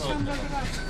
上个这个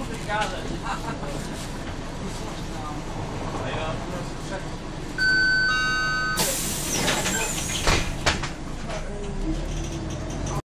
Obrigada. Aí, ó.